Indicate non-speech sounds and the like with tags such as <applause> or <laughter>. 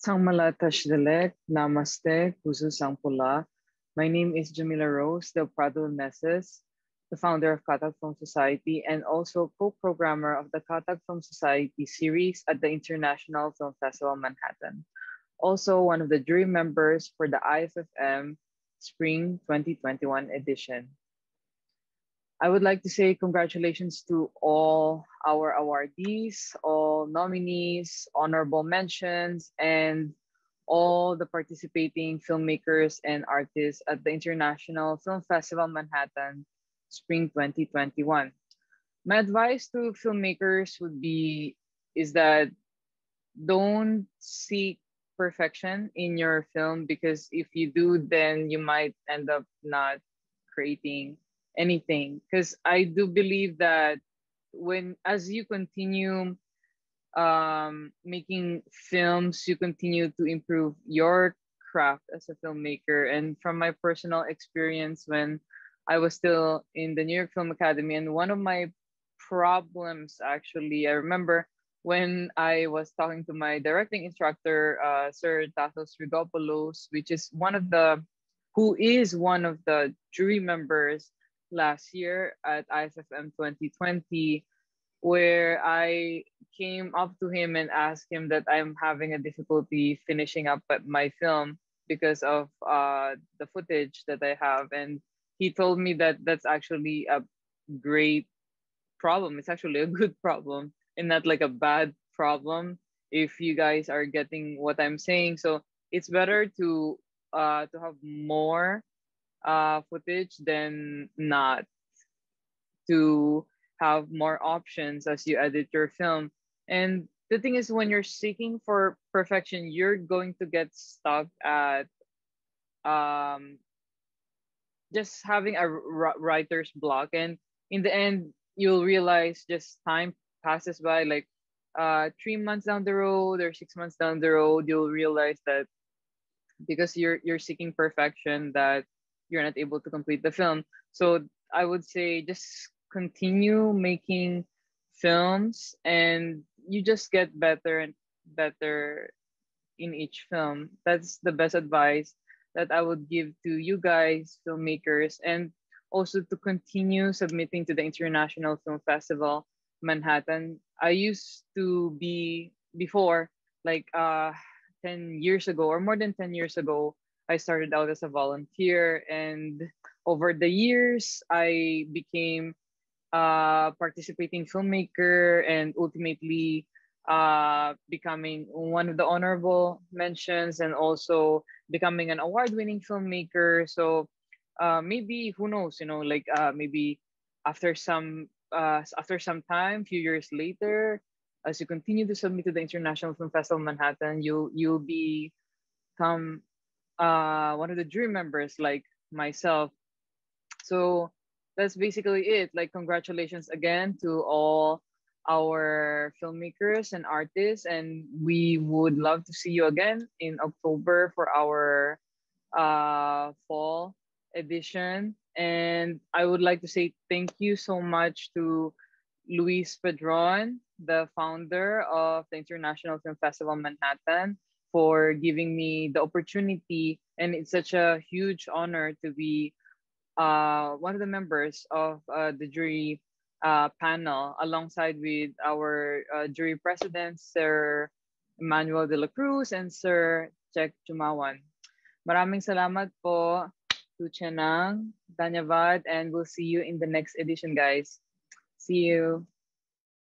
Sangmala Tashdalek, Namaste, Kuzu Sangpula. My name is Jameelah Rose, the Prado Nesses, the founder of Khatak Film Society and also co-programmer of the Khatak Film Society series at the International Film Festival Manhattan. Also one of the jury members for the IFFM Spring 2021 edition. I would like to say congratulations to all our awardees, all nominees, honorable mentions, and all the participating filmmakers and artists at the International Film Festival Manhattan Spring 2021. My advice to filmmakers would be is that don't seek perfection in your film because if you do, then you might end up not creating anything because i do believe that when as you continue um, making films you continue to improve your craft as a filmmaker. And from my personal experience when i was still in the new york film academy and one of my problems actually i remember when i was talking to my directing instructor uh, sir tasos rigopoulos which is one of the who is one of the jury members last year at IFFM 2020 where I came up to him and asked him that I'm having a difficulty finishing up my film because of uh, the footage that I have. And he told me that that's actually a great problem. It's actually a <laughs> good problem and not like a bad problem if you guys are getting what I'm saying. So it's better to uh, to have more uh, footage than not to have more options as you edit your film. And the thing is, when you're seeking for perfection, you're going to get stuck at um, just having a writer's block. And in the end, you'll realize just time passes by like uh, three months down the road or six months down the road, you'll realize that because you're you're seeking perfection that you're not able to complete the film. So I would say just continue making films and you just get better and better in each film. That's the best advice that I would give to you guys, filmmakers, and also to continue submitting to the International Film Festival Manhattan. I used to be before, like uh, 10 years ago or more than 10 years ago, I started out as a volunteer, and over the years, I became a participating filmmaker and ultimately uh, becoming one of the honorable mentions and also becoming an award-winning filmmaker. So uh, maybe who knows, you know, like uh, maybe after some uh, after some time, few years later, as you continue to submit to the International Film Festival Manhattan, you'll you'll be become uh, one of the jury members like myself. So that's basically it. Like congratulations again to all our filmmakers and artists and we would love to see you again in October for our uh, fall edition and I would like to say thank you so much to Luis Pedron, the founder of the International Film Festival Manhattan, for giving me the opportunity. And it's such a huge honor to be uh, one of the members of uh, the jury uh, panel alongside with our uh, jury presidents, Sir Emmanuel de la Cruz and Sir Chek Chumawan. Maraming salamat po, Tuchenang, Danyavad, and we'll see you in the next edition, guys. See you.